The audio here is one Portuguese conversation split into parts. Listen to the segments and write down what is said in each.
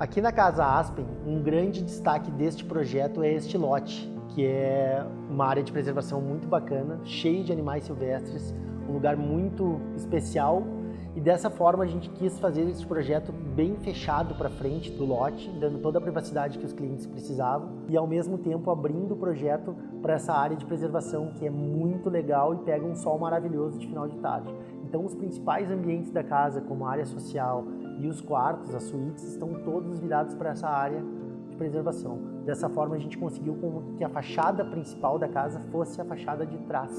Aqui na Casa Aspen, um grande destaque deste projeto é este lote, que é uma área de preservação muito bacana, cheio de animais silvestres, um lugar muito especial e dessa forma a gente quis fazer esse projeto bem fechado para frente do lote, dando toda a privacidade que os clientes precisavam e ao mesmo tempo abrindo o projeto para essa área de preservação que é muito legal e pega um sol maravilhoso de final de tarde. Então os principais ambientes da casa, como a área social e os quartos, as suítes, estão todos virados para essa área de preservação. Dessa forma a gente conseguiu que a fachada principal da casa fosse a fachada de trás.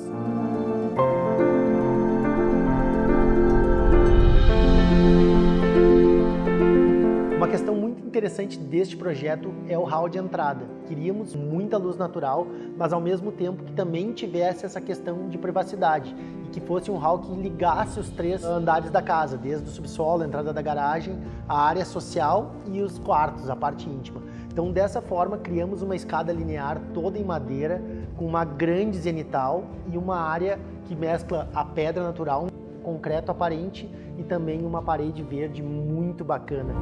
Uma questão muito interessante deste projeto é o hall de entrada. Queríamos muita luz natural, mas ao mesmo tempo que também tivesse essa questão de privacidade e que fosse um hall que ligasse os três andares da casa, desde o subsolo, a entrada da garagem, a área social e os quartos, a parte íntima. Então, dessa forma, criamos uma escada linear toda em madeira, com uma grande zenital e uma área que mescla a pedra natural, concreto aparente e também uma parede verde muito bacana.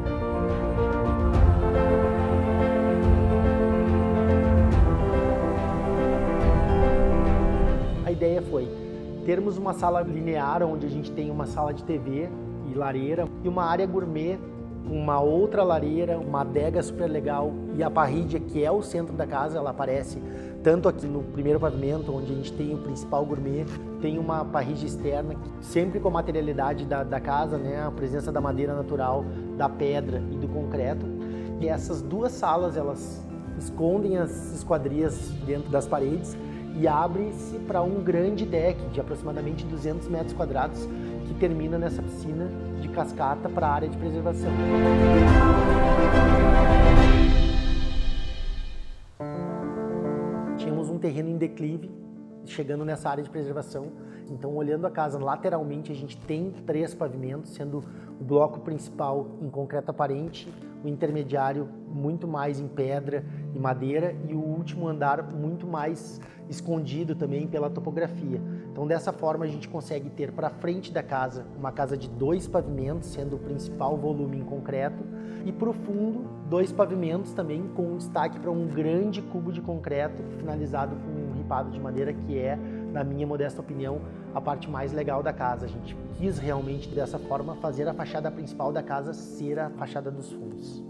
A ideia foi termos uma sala linear onde a gente tem uma sala de TV e lareira e uma área gourmet uma outra lareira, uma adega super legal e a parrídia que é o centro da casa, ela aparece tanto aqui no primeiro pavimento, onde a gente tem o principal gourmet, tem uma parrídia externa, sempre com a materialidade da, da casa, né? a presença da madeira natural, da pedra e do concreto. E essas duas salas, elas escondem as esquadrias dentro das paredes e abre-se para um grande deck de aproximadamente 200 metros quadrados que termina nessa piscina de cascata para a área de preservação. Tínhamos um terreno em declive, chegando nessa área de preservação. Então, olhando a casa lateralmente, a gente tem três pavimentos, sendo o bloco principal em concreto aparente, o intermediário muito mais em pedra e madeira e o último andar muito mais escondido também pela topografia. Então dessa forma a gente consegue ter para frente da casa uma casa de dois pavimentos, sendo o principal volume em concreto, e para o fundo dois pavimentos também com destaque para um grande cubo de concreto finalizado com um ripado de madeira que é, na minha modesta opinião, a parte mais legal da casa. A gente quis realmente dessa forma fazer a fachada principal da casa ser a fachada dos fundos.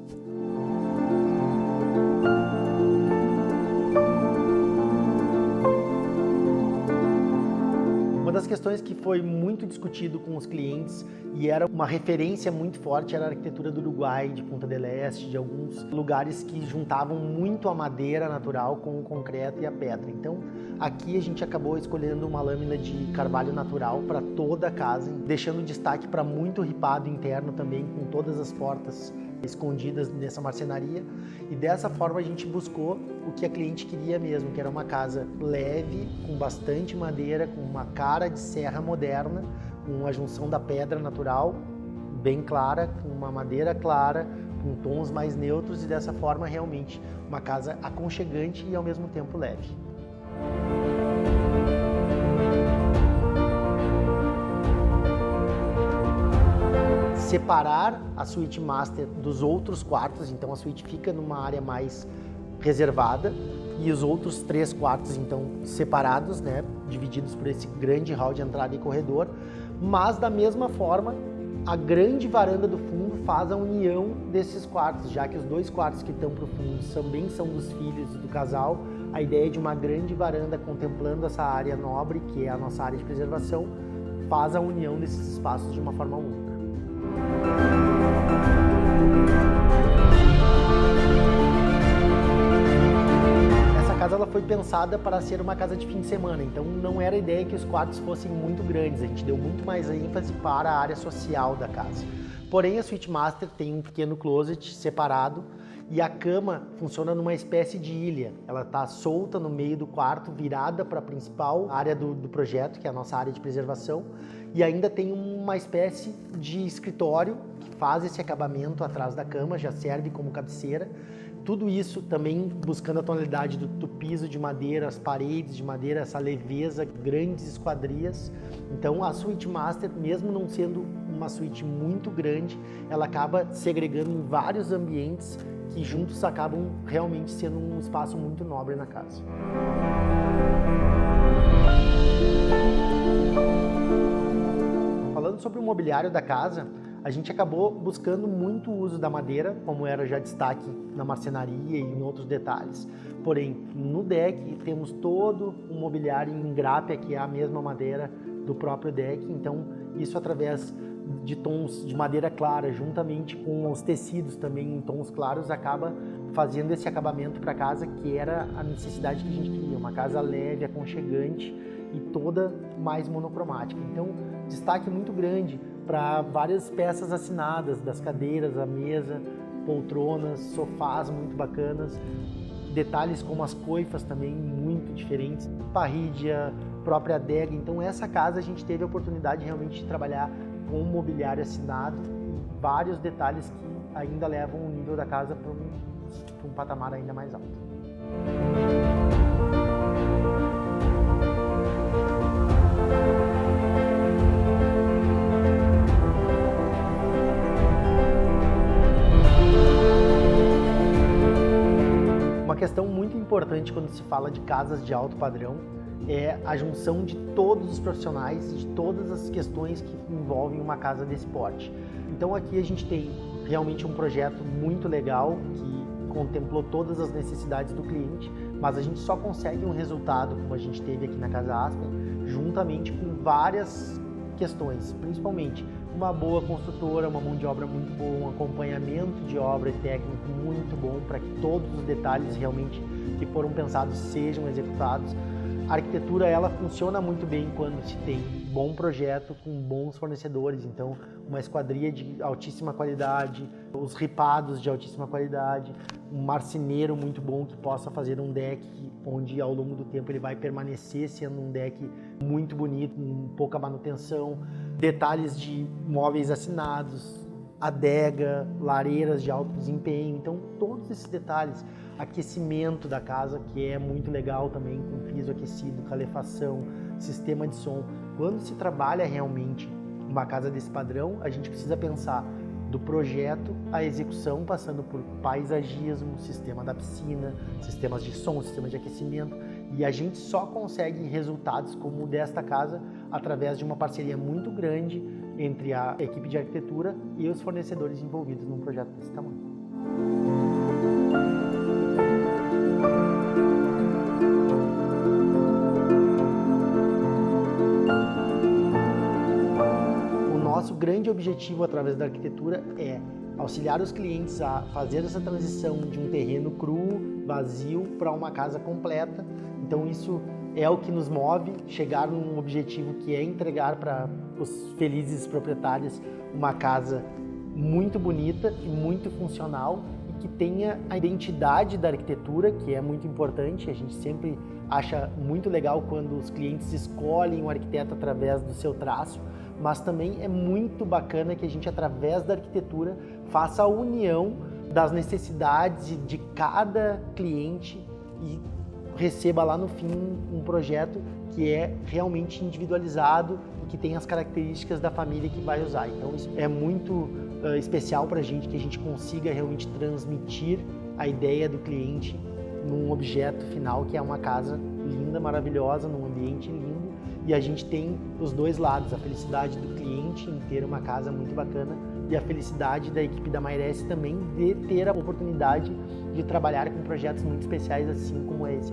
Questões que foi muito discutido com os clientes e era uma referência muito forte era a arquitetura do Uruguai, de Punta del Este, de alguns lugares que juntavam muito a madeira natural com o concreto e a pedra. Então, aqui a gente acabou escolhendo uma lâmina de carvalho natural para toda a casa, deixando destaque para muito ripado interno também, com todas as portas escondidas nessa marcenaria e dessa forma a gente buscou o que a cliente queria mesmo, que era uma casa leve, com bastante madeira, com uma cara de serra moderna, com a junção da pedra natural bem clara, com uma madeira clara, com tons mais neutros e dessa forma realmente uma casa aconchegante e ao mesmo tempo leve. Separar a suíte master dos outros quartos, então a suíte fica numa área mais reservada e os outros três quartos então separados, né, divididos por esse grande hall de entrada e corredor, mas da mesma forma a grande varanda do fundo faz a união desses quartos, já que os dois quartos que estão para o fundo também são dos filhos do casal. A ideia de uma grande varanda contemplando essa área nobre, que é a nossa área de preservação, faz a união desses espaços de uma forma única. Essa casa ela foi pensada para ser uma casa de fim de semana, então não era ideia que os quartos fossem muito grandes, a gente deu muito mais ênfase para a área social da casa. Porém, a Suite Master tem um pequeno closet separado e a cama funciona numa espécie de ilha. Ela está solta no meio do quarto, virada para a principal área do, do projeto, que é a nossa área de preservação, e ainda tem uma espécie de escritório que faz esse acabamento atrás da cama, já serve como cabeceira. Tudo isso também buscando a tonalidade do, do piso de madeira, as paredes de madeira, essa leveza, grandes esquadrias. Então a Suite Master, mesmo não sendo uma suíte muito grande, ela acaba segregando em vários ambientes que juntos acabam realmente sendo um espaço muito nobre na casa. Falando sobre o mobiliário da casa, a gente acabou buscando muito o uso da madeira, como era já destaque na marcenaria e em outros detalhes. Porém, no deck temos todo o mobiliário em grápia, que é a mesma madeira do próprio deck, então isso através de tons de madeira clara, juntamente com os tecidos também em tons claros, acaba fazendo esse acabamento para casa que era a necessidade que a gente queria, uma casa leve, aconchegante e toda mais monocromática. Então, destaque muito grande para várias peças assinadas, das cadeiras, a mesa, poltronas, sofás muito bacanas, detalhes como as coifas também muito diferentes, parrídia, própria adega. Então essa casa a gente teve a oportunidade realmente de trabalhar com mobiliário assinado e vários detalhes que ainda levam o nível da casa para um, um patamar ainda mais alto. Uma questão muito importante quando se fala de casas de alto padrão é a junção de todos os profissionais, de todas as questões que envolvem uma casa desse porte. Então aqui a gente tem realmente um projeto muito legal que contemplou todas as necessidades do cliente, mas a gente só consegue um resultado como a gente teve aqui na Casa Aspen, juntamente com várias questões, principalmente uma boa construtora, uma mão de obra muito boa, um acompanhamento de obra e técnico muito bom para que todos os detalhes realmente que foram pensados sejam executados a arquitetura ela funciona muito bem quando se tem bom projeto com bons fornecedores, então uma esquadria de altíssima qualidade, os ripados de altíssima qualidade, um marceneiro muito bom que possa fazer um deck onde ao longo do tempo ele vai permanecer sendo um deck muito bonito, com pouca manutenção, detalhes de móveis assinados, adega, lareiras de alto desempenho, então todos esses detalhes aquecimento da casa, que é muito legal também, com piso aquecido, calefação, sistema de som. Quando se trabalha realmente uma casa desse padrão, a gente precisa pensar do projeto à execução, passando por paisagismo, sistema da piscina, sistemas de som, sistema de aquecimento, e a gente só consegue resultados como o desta casa através de uma parceria muito grande entre a equipe de arquitetura e os fornecedores envolvidos num projeto desse tamanho. Nosso grande objetivo através da arquitetura é auxiliar os clientes a fazer essa transição de um terreno cru, vazio, para uma casa completa. Então isso é o que nos move, chegar num objetivo que é entregar para os felizes proprietários uma casa muito bonita e muito funcional e que tenha a identidade da arquitetura, que é muito importante. A gente sempre acha muito legal quando os clientes escolhem o arquiteto através do seu traço, mas também é muito bacana que a gente, através da arquitetura, faça a união das necessidades de cada cliente e receba lá no fim um projeto que é realmente individualizado e que tem as características da família que vai usar. Então isso é muito uh, especial para a gente que a gente consiga realmente transmitir a ideia do cliente num objeto final que é uma casa linda, maravilhosa, num ambiente lindo e a gente tem os dois lados, a felicidade do cliente em ter uma casa muito bacana e a felicidade da equipe da Mairesse também de ter a oportunidade de trabalhar com projetos muito especiais assim como esse.